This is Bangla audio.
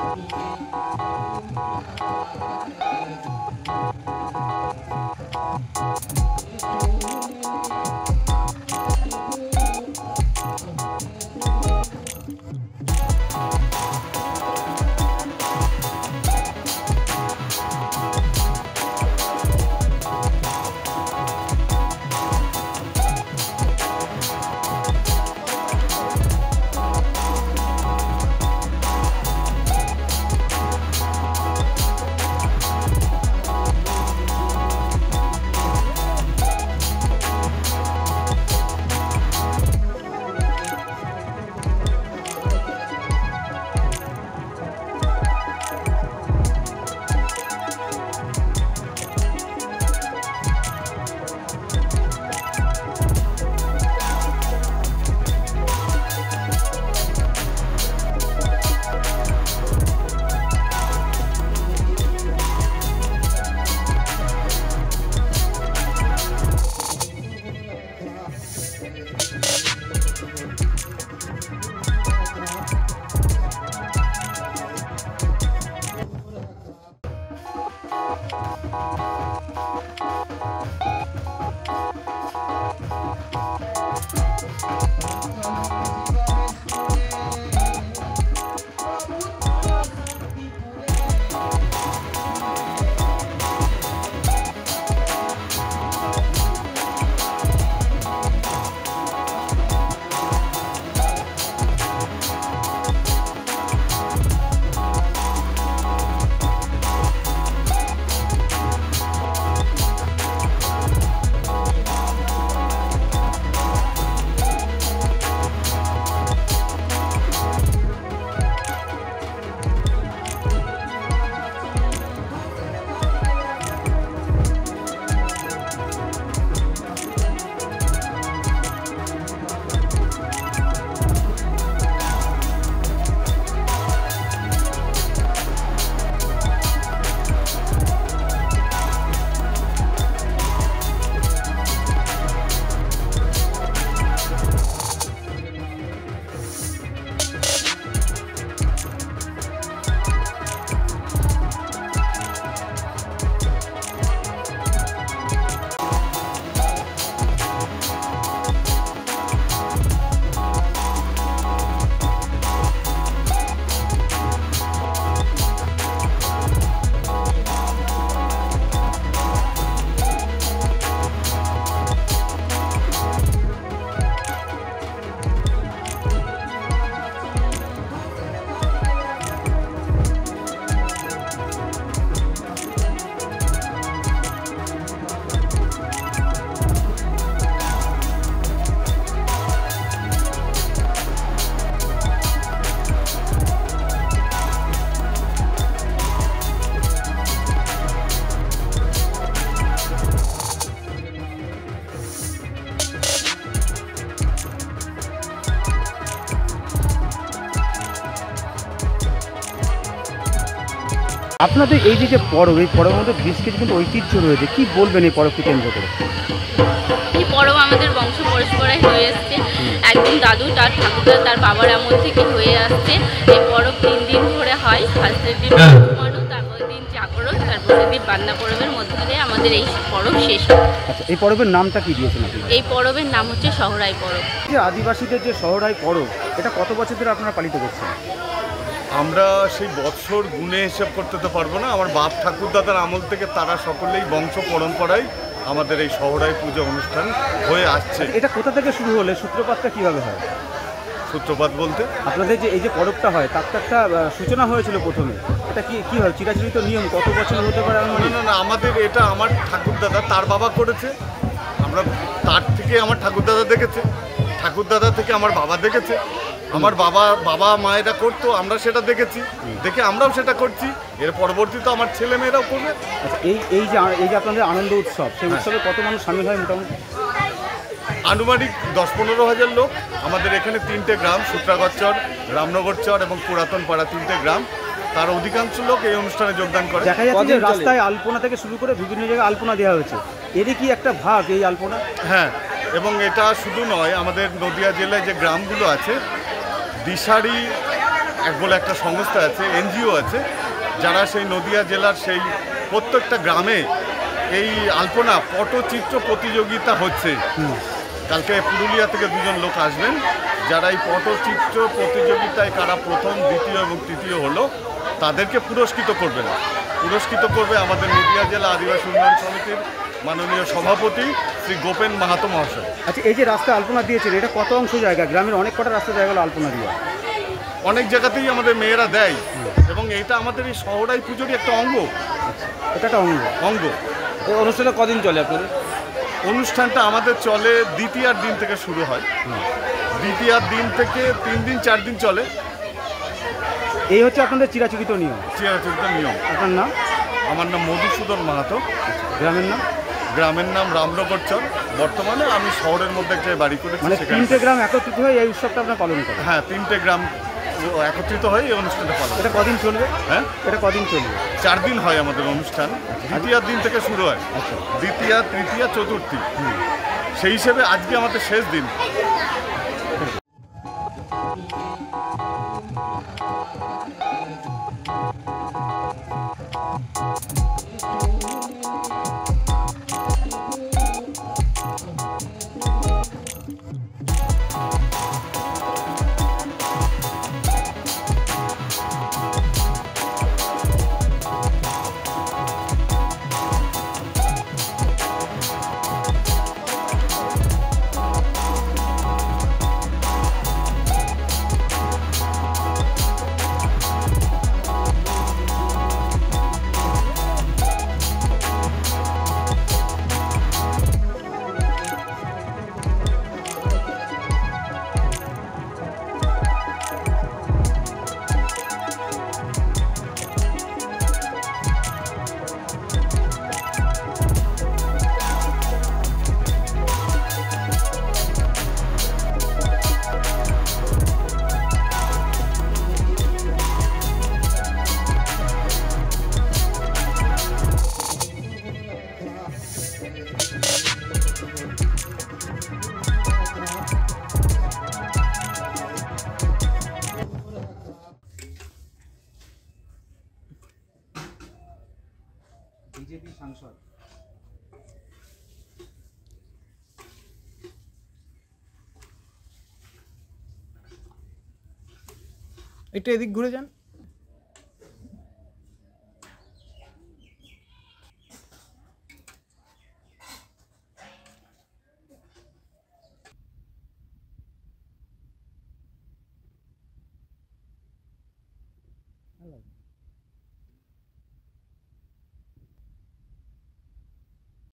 Thank you. আপনাদের এই যে যে পরব এই পরবের মধ্যে বেশ কিছু কিন্তু ঐতিহ্য রয়েছে। কি বলবেন এই পরবকে কেন্দ্র করে? এই পরব আমাদের বংশ পরস্পরাই হয়ে এসছে। একদিন দাদু তার ঠাকুরদা তার বাবার আমল থেকে হয়ে আসছে। এই পরব তিন দিন ধরে হয়। ফার্স্টের দিন তারপরের দিন জাগরণ তারপরের দিন বান্না পরবের মধ্যে দিয়ে আমাদের এই পরব শেষ হয়। আচ্ছা এই পরবের নামটা কি দিয়েছেন এই পরবের নাম হচ্ছে সহরাই পরব। যে আদিবাসীদের যে শহরাই পরব এটা কত বছর ধরে আপনারা পালিত করছেন? আমরা সেই বৎসর গুণে হিসেব করতে তো পারব না। আমার বাপ ঠাকুরদাদার আমল থেকে তারা সকলেই বংশ পরম্পরায় আমাদের এই শহরাই পুজো অনুষ্ঠান হয়ে আসছে। এটা কোথা থেকে শুরু হলে? সূত্রপাতটা কীভাবে হয়? সূত্রপাত বলতে? আপনাদের যে এই যে পরবটা হয় তার তো একটা সূচনা হয়েছিল প্রথমে। এটা কি কী হয়? চিরাচরিত নিয়ম কত বছর হতে পারে না না না আমাদের এটা আমার ঠাকুরদাদা তার বাবা করেছে। আমরা তার থেকে আমার ঠাকুরদাদা দেখেছে। ঠাকুরদাদা থেকে আমার বাবা দেখেছে। আমার বাবা বাবা মায়েরা করতো আমরা সেটা দেখেছি। দেখে আমরাও সেটা করছি। এর পরবর্তীতে আমার ছেলে মেয়েরাও করবে। আচ্ছা এই এই যে এই যে আপনাদের আনন্দ উৎসব সেই উৎসবে কত মানুষ সামিল হয় মোটামুটি? আনুমানিক দশ পনেরো হাজার লোক। আমাদের এখানে তিনটে গ্রাম সূত্রাগরচর রামনগরচর এবং পুরাতন পাড়া তিনটে গ্রাম। তার অধিকাংশ লোক এই অনুষ্ঠানে যোগদান করে। দেখা যাচ্ছে যে রাস্তায় আলপনা থেকে শুরু করে বিভিন্ন জায়গায় আলপনা দেওয়া হয়েছে। এরই কি একটা ভাগ এই আলপনা? হ্যাঁ এবং এটা শুধু নয় আমাদের নদিয়া জেলায় যে গ্রামগুলো আছে দিশারি এক বলে একটা সংস্থা আছে এনজিও আছে যারা সেই নদিয়া জেলার সেই প্রত্যেকটা গ্রামে এই আলপনা পটচিত্র প্রতিযোগিতা হচ্ছে। কালকে পুরুলিয়া থেকে দুজন লোক আসবেন যারা এই পটচিত্র প্রতিযোগিতায় কারা প্রথম দ্বিতীয় এবং তৃতীয় হলো তাদেরকে পুরস্কৃত করবেন। পুরস্কৃত করবে আমাদের নদিয়া জেলা আদিবাসী উন্নয়ন সমিতির মাননীয় সভাপতি শ্রী গোপেন মাহাতো মহাশয়। আচ্ছা এই যে রাস্তা আলপনা দিয়েছেন এটা কত অংশ জায়গা? গ্রামের অনেক কটা রাস্তা জায়গা হলো আলপনা দিয়ে। অনেক জায়গাতেই আমাদের মেয়েরা দেয় এবং এটা আমাদের এই শহরাই পুজোরই একটা অঙ্গ। এটা একটা অঙ্গ। অঙ্গ। এই অনুষ্ঠানটা কদিন চলে আপনাদের? অনুষ্ঠানটা আমাদের চলে দ্বিতীয়ার দিন থেকে শুরু হয়। দ্বিতীয়ার দিন থেকে তিন দিন চার দিন চলে। এই হচ্ছে আপনাদের চিরাচরিত নিয়ম। চিরাচরিত নিয়ম। আপনার নাম? আমার নাম মধুসূদন মাহাতো। গ্রামের নাম? গ্রামের নাম রামনগর চর। বর্তমানে আমি শহরের মধ্যে একটা বাড়ি করেছি মানে তিনটে গ্রাম একত্রিত হয়ে এই উৎসবটা আপনার পালন করেন? হ্যাঁ তিনটে গ্রাম একত্রিত হয়ে এই অনুষ্ঠানটা পালন এটা কদিন চলবে? হ্যাঁ? এটা কদিন চলবে? চার দিন হয় আমাদের অনুষ্ঠান। দ্বিতীয়ার দিন থেকে শুরু হয়। আচ্ছা। দ্বিতীয়া তৃতীয়া চতুর্থী। সেই হিসেবে আজকে আমাদের শেষ দিন। বিজেপি সাংসদ। একটু এদিক ঘুরে যান।